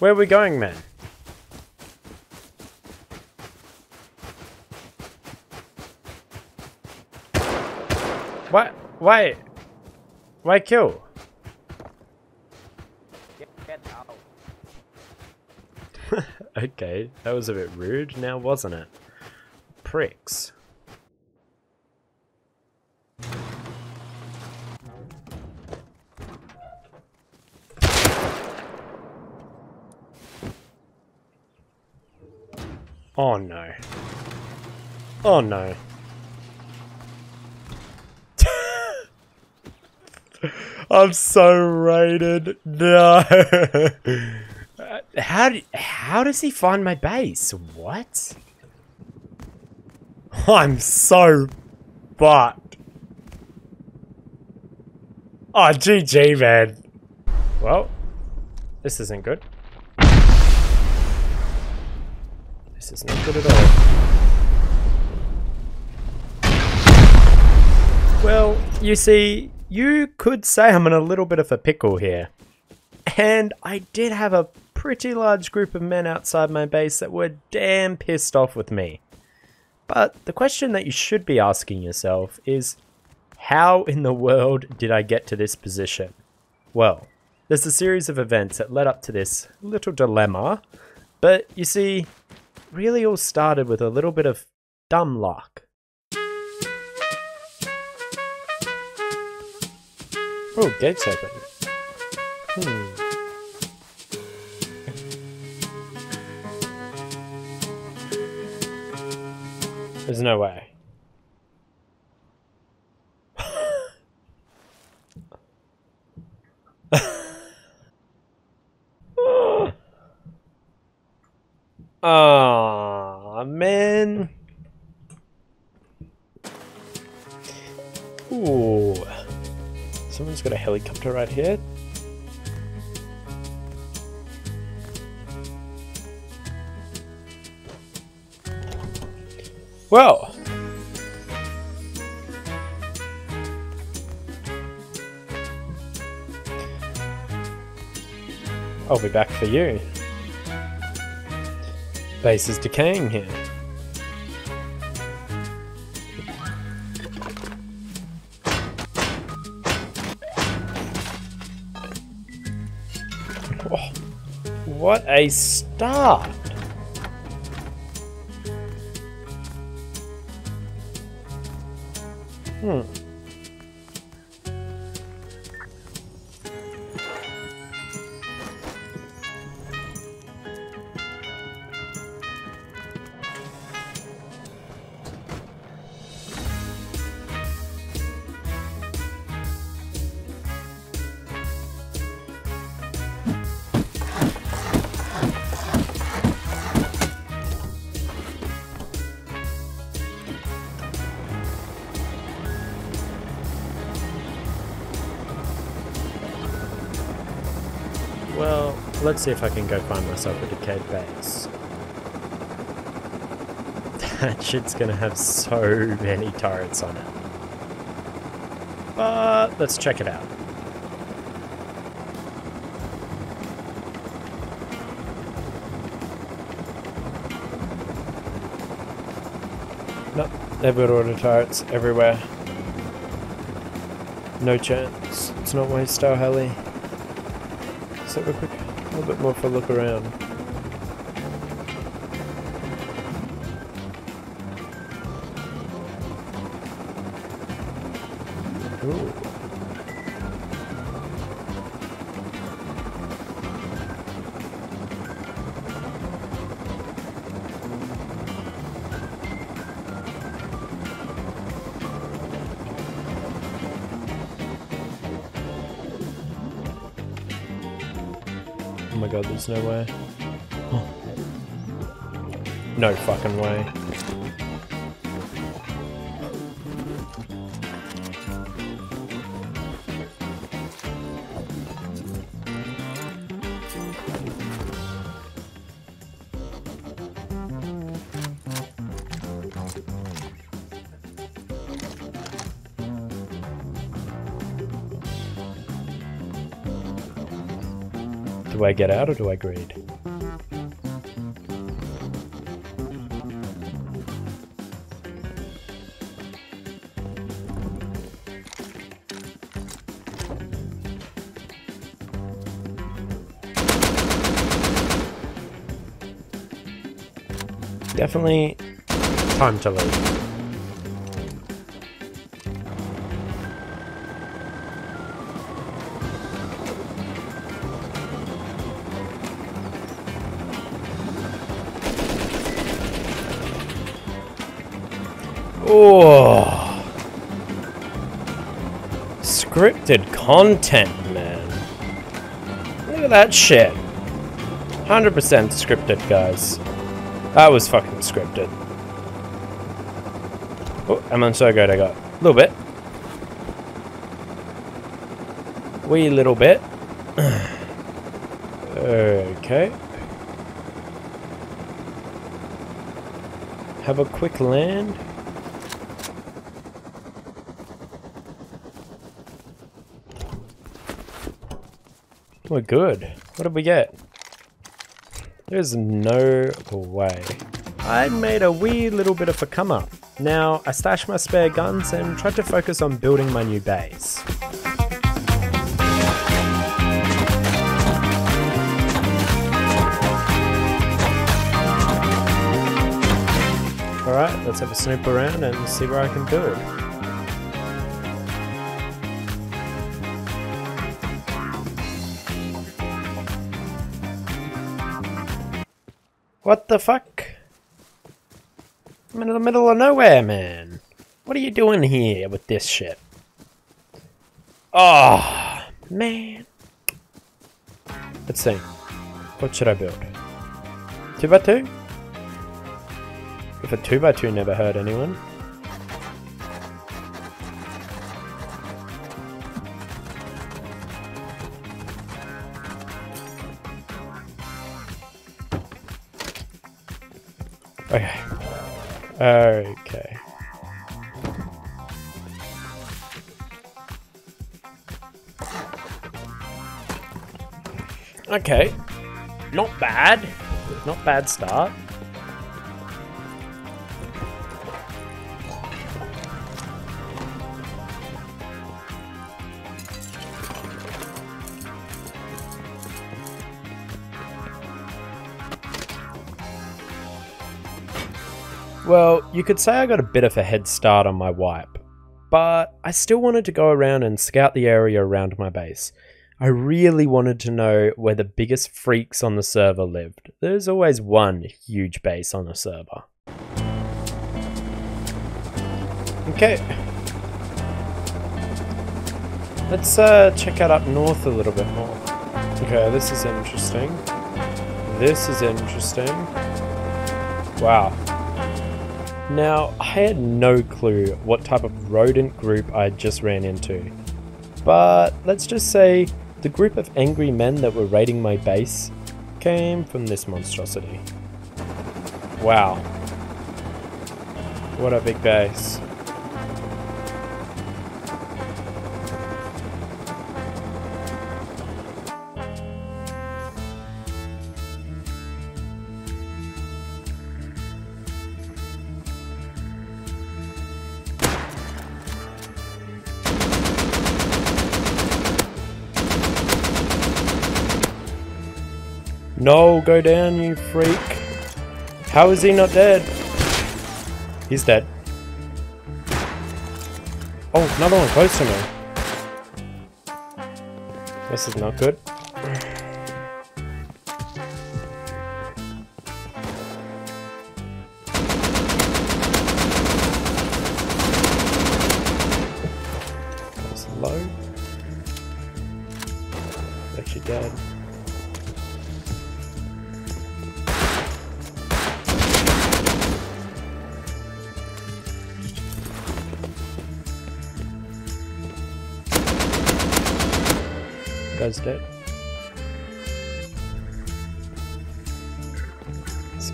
Where are we going, man? What? Why? Why kill? Okay, that was a bit rude now, wasn't it? Pricks. Oh no. Oh no. I'm so rated. No. How d how does he find my base? What? I'm so fucked. Ah, oh, GG, man. Well, this isn't good. Is not good at all. Well, you see, you could say I'm in a little bit of a pickle here. And I did have a pretty large group of men outside my base that were damn pissed off with me. But the question that you should be asking yourself is how in the world did I get to this position? Well, there's a series of events that led up to this little dilemma, but you see, really all started with a little bit of dumb luck. Oh, gates open. Hmm. There's no way. Got right here. Well. I'll be back for you. Base is decaying here. What a start! Let's see if I can go find myself a decayed base. That shit's gonna have so many turrets on it. But let's check it out. Nope, they've got auto turrets everywhere. No chance. It's not my style heli. Let's have a quick, little bit more for a look around. Ooh. God, there's no way. No fucking way. Do I get out or do I grade? Definitely time to leave. Scripted content, man. Look at that shit. 100% scripted, guys. That was fucking scripted. Oh, I'm so good, I got a little bit. Wee little bit. okay. Have a quick land. We're good. What did we get? There's no way. I made a wee little bit of a come up. Now, I stashed my spare guns and tried to focus on building my new base. Alright, let's have a snoop around and see where I can build. What the fuck? I'm in the middle of nowhere, man. What are you doing here with this shit? Oh, man. Let's see. What should I build? 2 by 2 If a 2 by 2 never hurt anyone. Okay. Okay. Okay. Not bad. Not bad start. Well, you could say I got a bit of a head start on my wipe, but I still wanted to go around and scout the area around my base. I really wanted to know where the biggest freaks on the server lived. There's always one huge base on a server. Okay. Let's uh, check out up north a little bit more. Okay, this is interesting. This is interesting. Wow. Now, I had no clue what type of rodent group I just ran into. But let's just say the group of angry men that were raiding my base came from this monstrosity. Wow. What a big base. Go down, you freak. How is he not dead? He's dead. Oh, another one close to me. This is not good.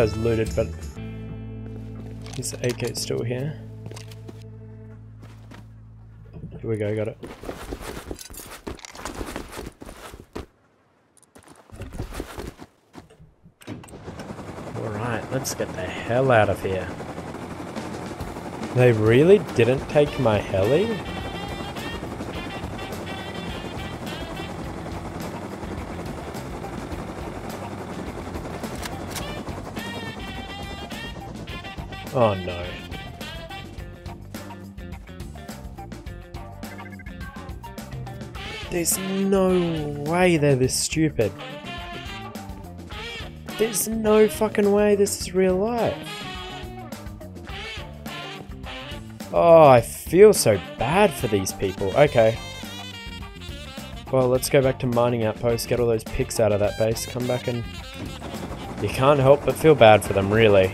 guy's looted, but his AK's still here. Here we go, got it. Alright, let's get the hell out of here. They really didn't take my heli? Oh no. There's no way they're this stupid. There's no fucking way this is real life. Oh, I feel so bad for these people. Okay. Well, let's go back to mining outpost, get all those picks out of that base, come back and... You can't help but feel bad for them, really.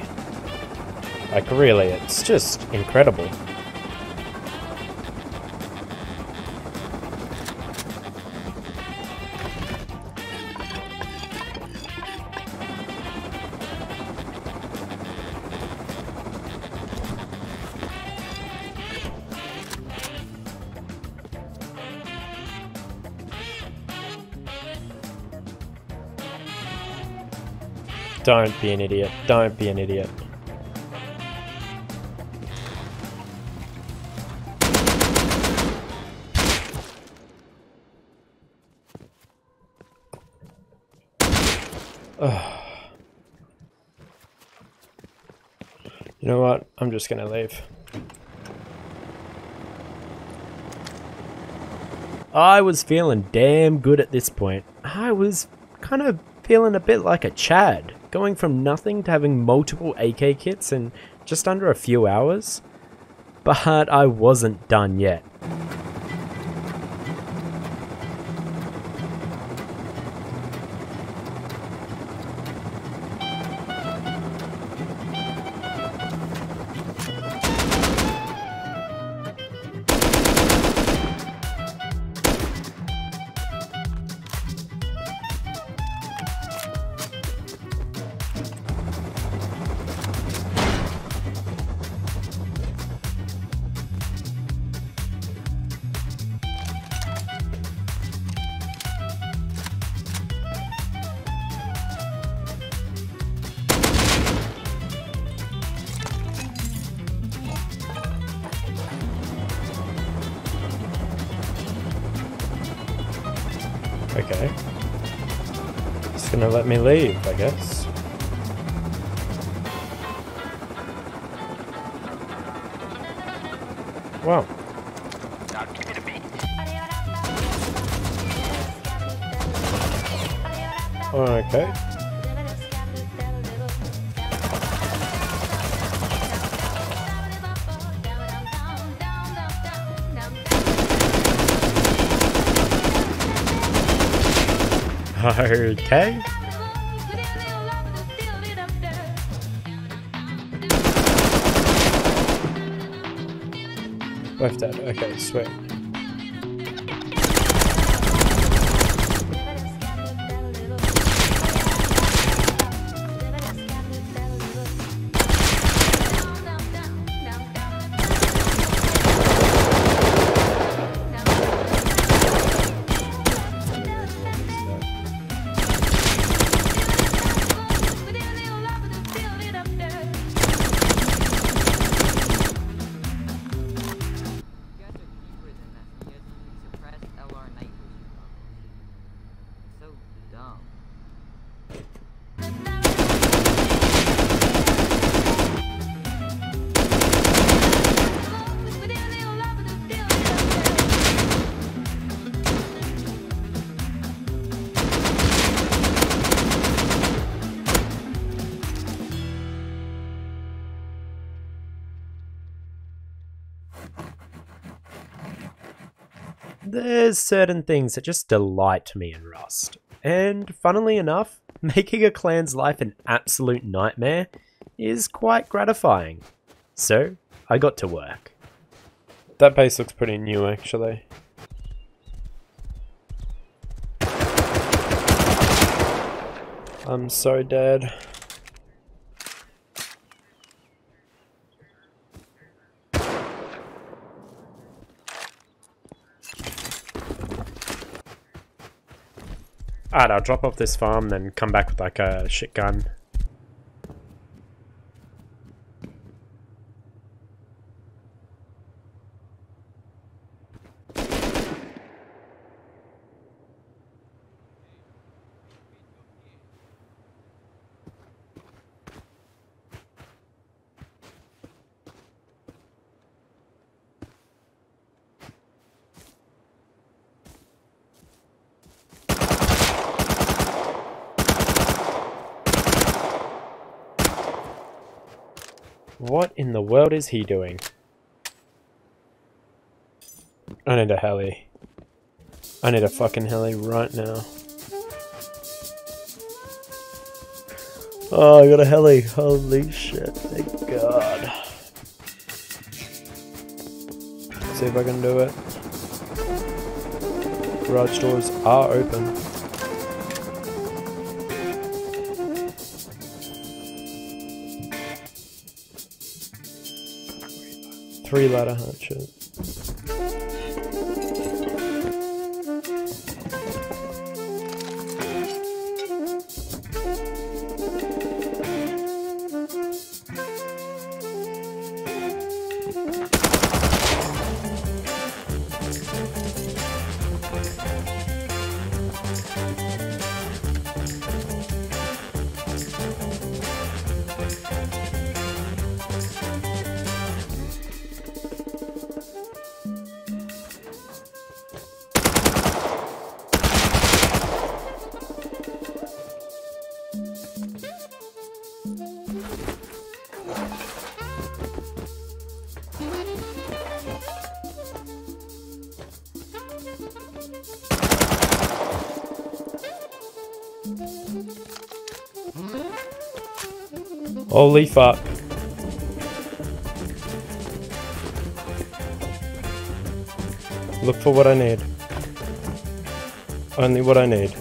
Like, really, it's just incredible. Don't be an idiot. Don't be an idiot. You know what? I'm just gonna leave. I was feeling damn good at this point. I was kind of feeling a bit like a Chad, going from nothing to having multiple AK kits in just under a few hours. But I wasn't done yet. Let me leave, I guess. Wow. Okay. Okay. Both dead. Okay, sweet. There's certain things that just delight me in Rust. And funnily enough, making a clan's life an absolute nightmare is quite gratifying. So, I got to work. That base looks pretty new actually. I'm so dead. Alright, I'll drop off this farm, then come back with like a shit gun. What in the world is he doing? I need a heli. I need a fucking heli right now. Oh, I got a heli. Holy shit. Thank God. See if I can do it. Garage doors are open. Three ladder hatches. Holy fuck. Look for what I need. Only what I need.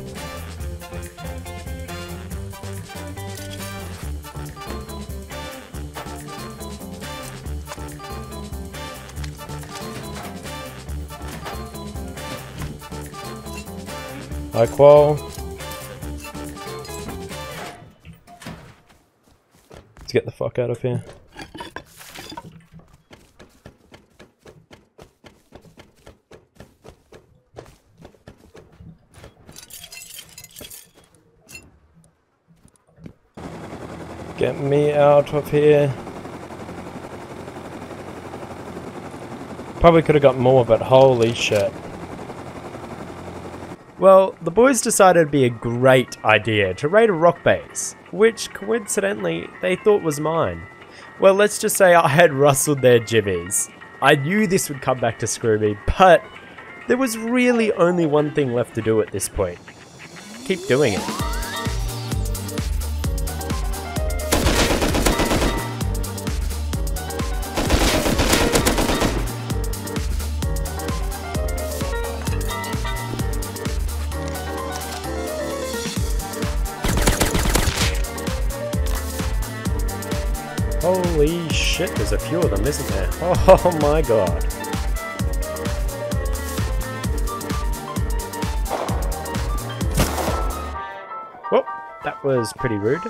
Hi, Qual. Get the fuck out of here. Get me out of here. Probably could have got more, but holy shit. Well, the boys decided it'd be a great idea to raid a rock base, which coincidentally they thought was mine. Well, let's just say I had rustled their jibbies. I knew this would come back to screw me, but there was really only one thing left to do at this point. Keep doing it. There's a few of them, isn't there? Oh my god. Well, that was pretty rude.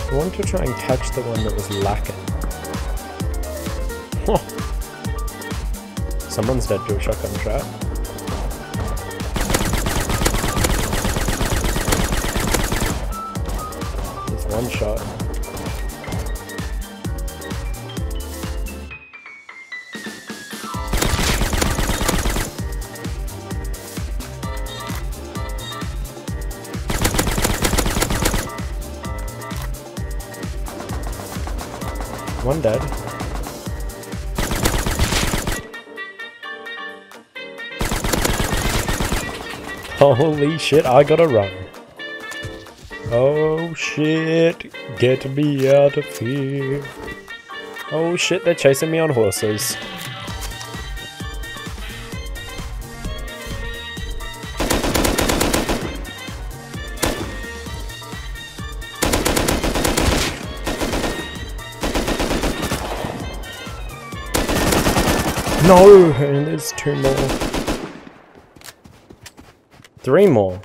I want to try and catch the one that was lacking. Someone's dead to a shotgun trap. There's one shot. Holy shit, I gotta run. Oh shit, get me out of here. Oh shit, they're chasing me on horses. No, and there's two more. Three more.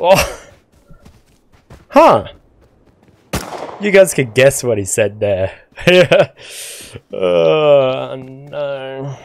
Oh. Huh. You guys could guess what he said there. Oh, no.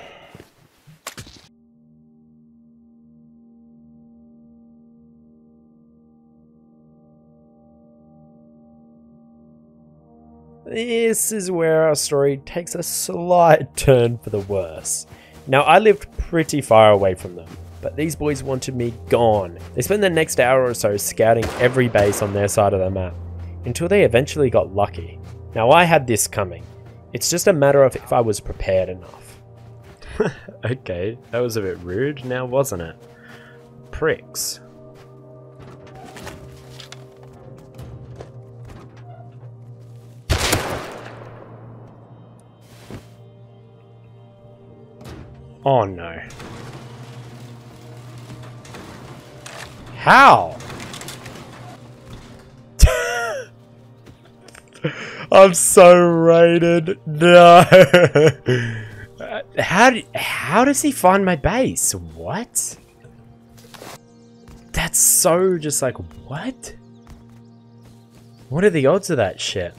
this is where our story takes a slight turn for the worse. Now, I lived pretty far away from them, but these boys wanted me gone. They spent the next hour or so scouting every base on their side of the map, until they eventually got lucky. Now, I had this coming. It's just a matter of if I was prepared enough. okay, that was a bit rude now, wasn't it? Pricks. Oh no. How? I'm so rated. No. Uh, how do, how does he find my base? What? That's so just like what? What are the odds of that shit?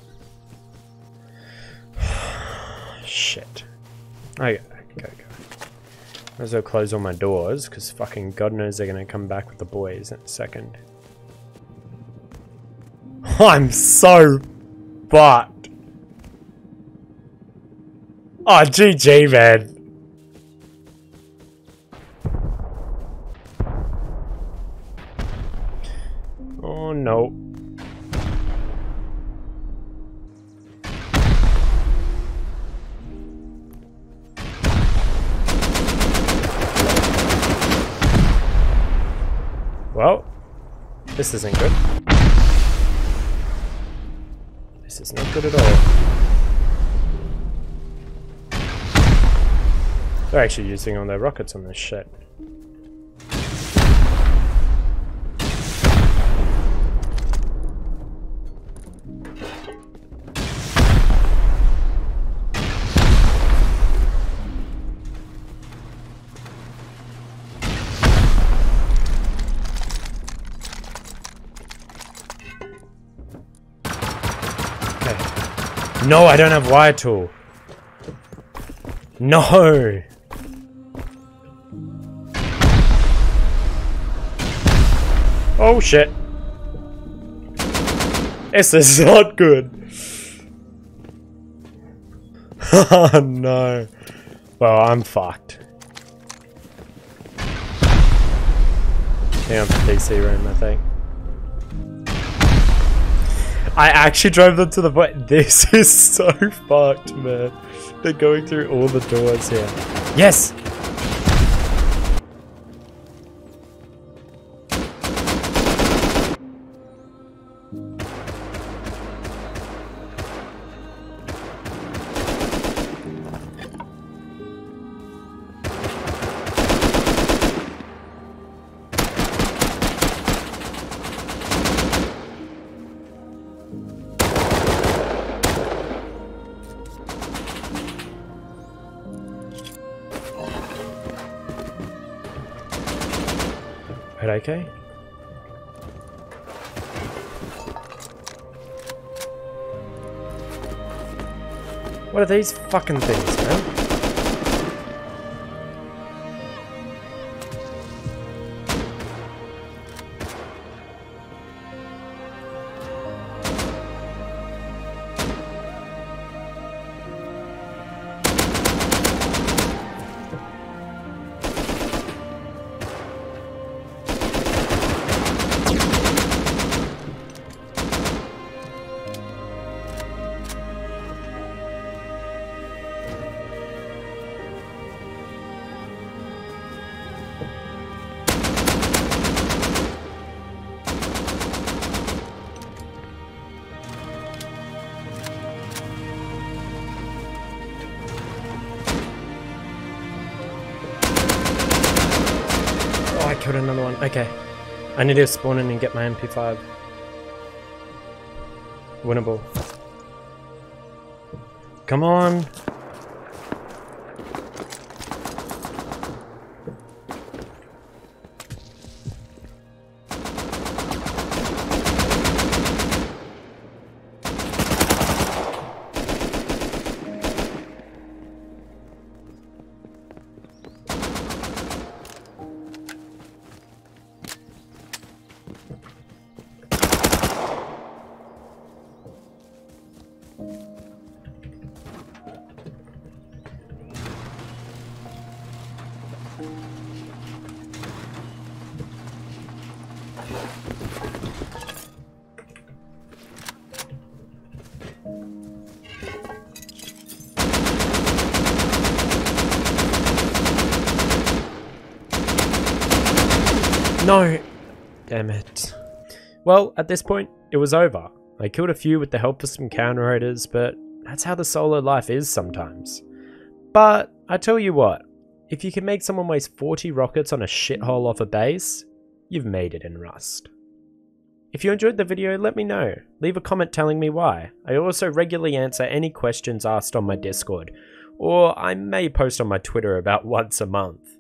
shit. Okay, okay. Might as well close all my doors, because fucking God knows they're gonna come back with the boys in a second. I'm so fucked. Oh, GG, man. Oh, no. This isn't good. This is not good at all. They're actually using all their rockets on this shit. No, I don't have wire tool. No. Oh shit. This is not good. oh no. Well, I'm fucked. To PC room, I think. I actually drove them to the point. This is so fucked, man. They're going through all the doors here. Yes! What are these fucking things, man? Killed another one. Okay. I need to spawn in and get my MP5. Winnable. Come on. No! Damn it. Well, at this point, it was over. I killed a few with the help of some counter raiders, but that's how the solo life is sometimes. But I tell you what, if you can make someone waste 40 rockets on a shithole off a base, you've made it in Rust. If you enjoyed the video, let me know. Leave a comment telling me why. I also regularly answer any questions asked on my Discord, or I may post on my Twitter about once a month.